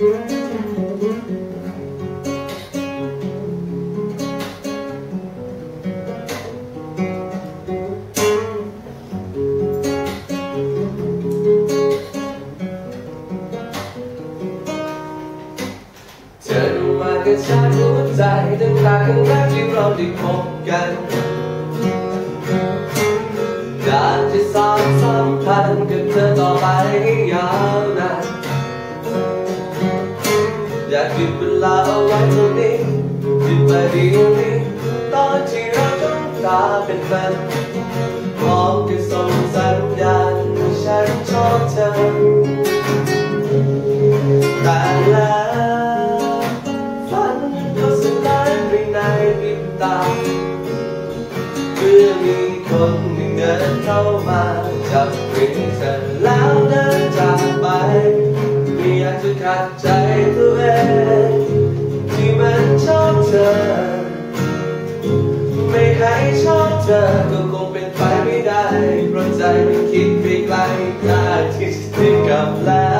ชากหัวใจตั้งแต่ครั้งแรกที่เราได้พบกันการจะสานสัมพันธ์กับเธอต่อไปให้ยาว อยากหยุดเวลาเอาไว้ตรงนี้หยุดไปเดียวนี้ตอนที่เราจ้องตาเป็นแฟนพร้อมกับส่งสัญญาณฉันชอบเธอแต่แล้วฝันก็สลายไปในพริบตาเมื่อมีคนหนึ่งเดินเข้ามาจับมือเธอแล้ว ใจตัวเองที่มันชอบเธอ ไม่ให้ชอบเธอก็คงเป็นไปไม่ได้เพราะใจมันคิดไปไกลได้ที่จะติดกับแล้ว